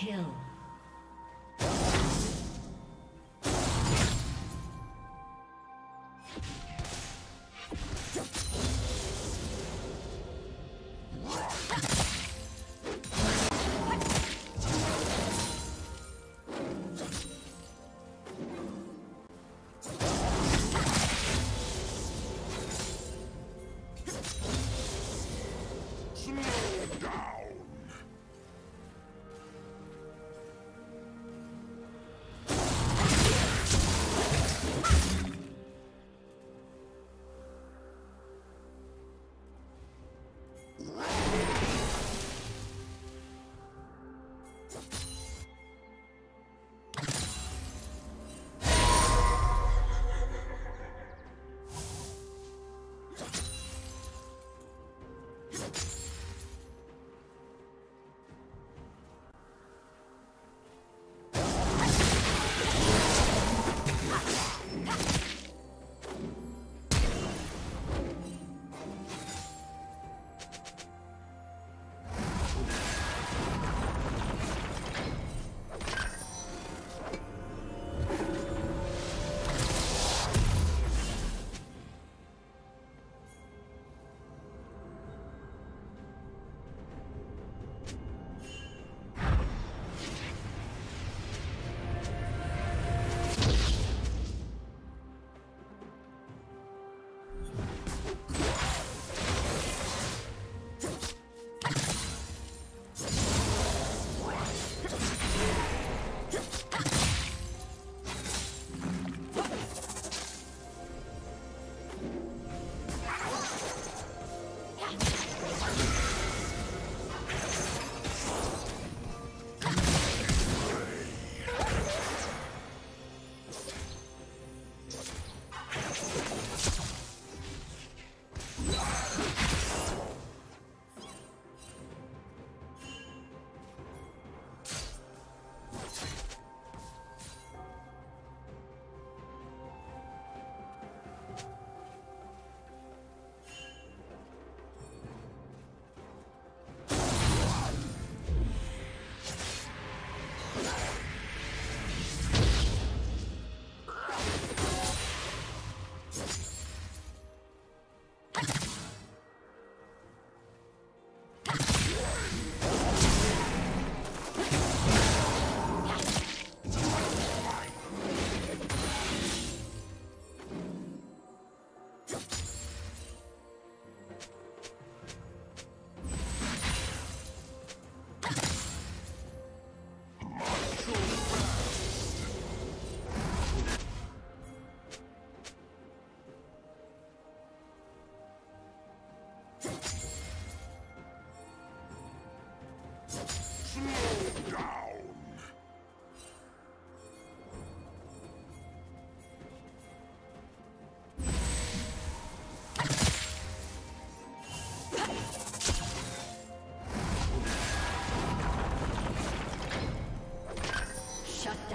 Kill.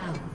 Down.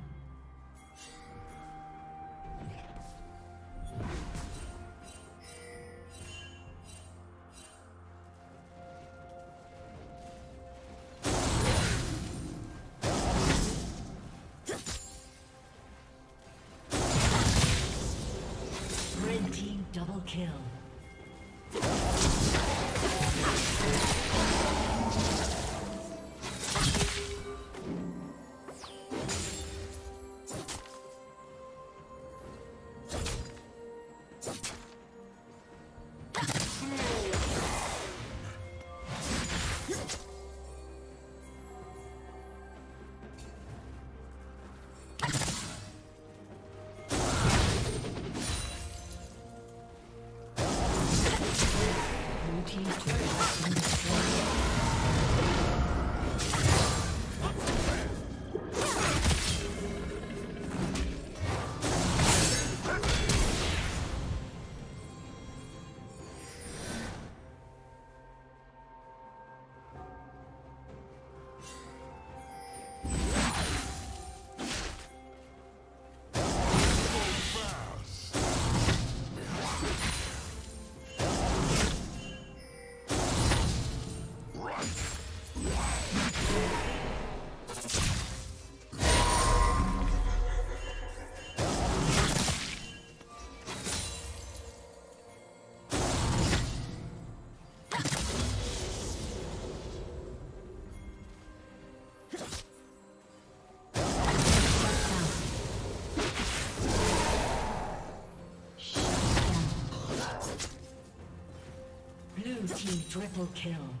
Triple kill.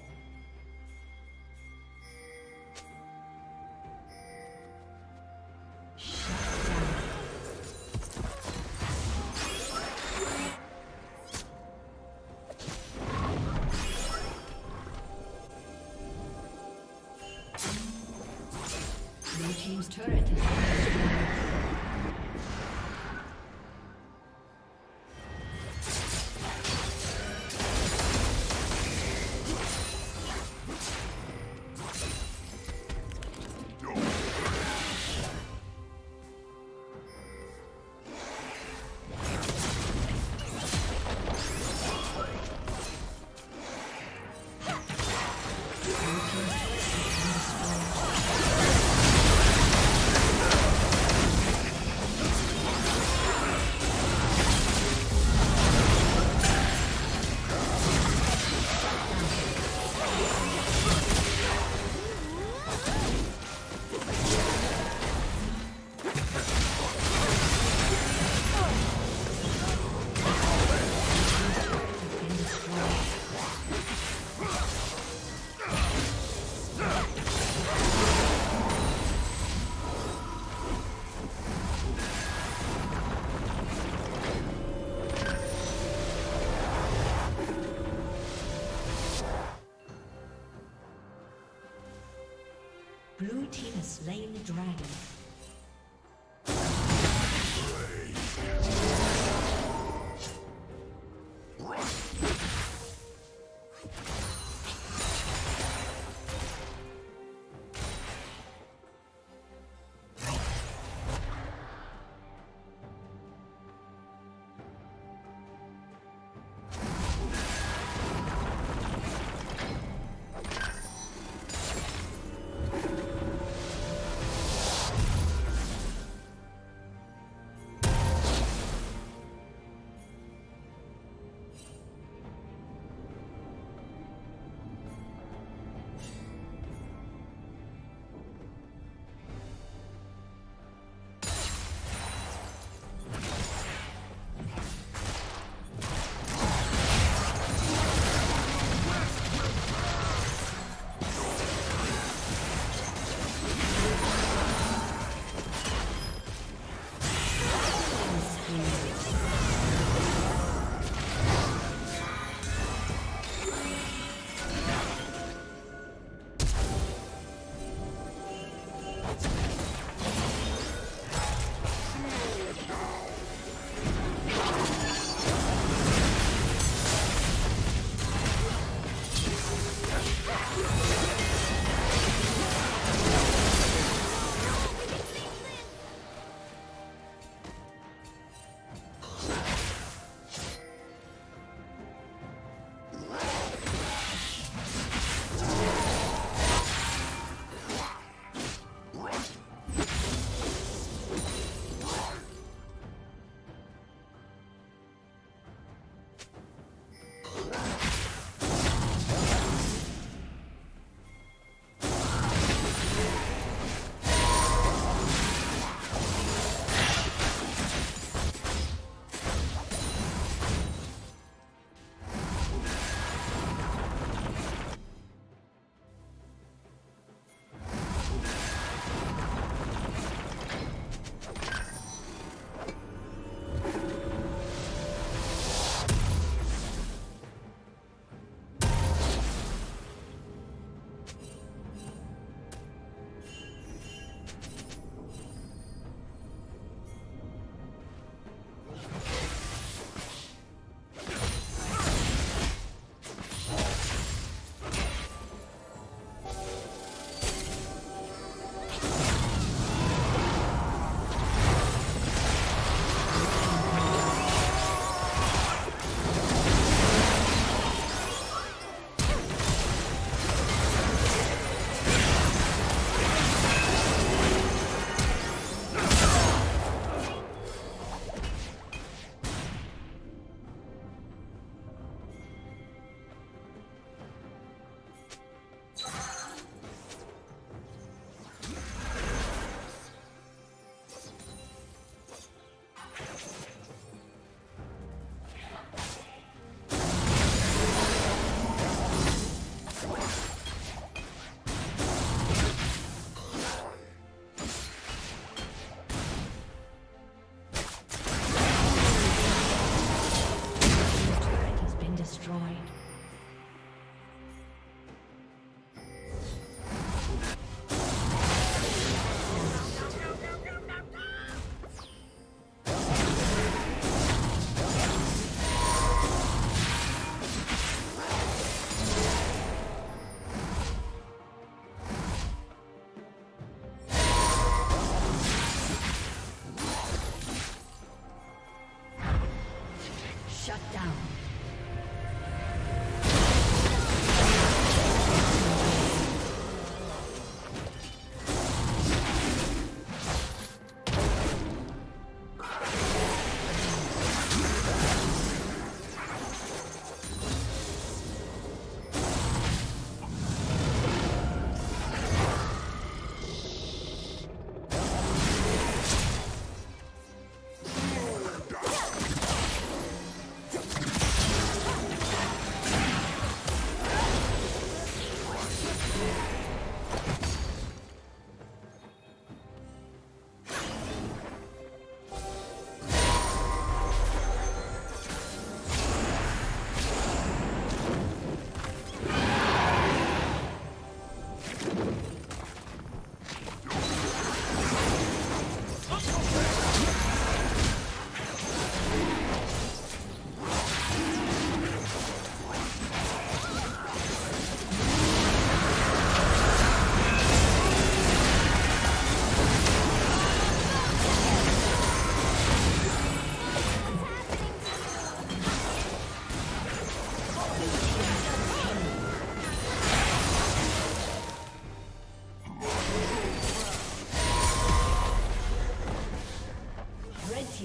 Dragon.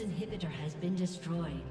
Team's inhibitor has been destroyed.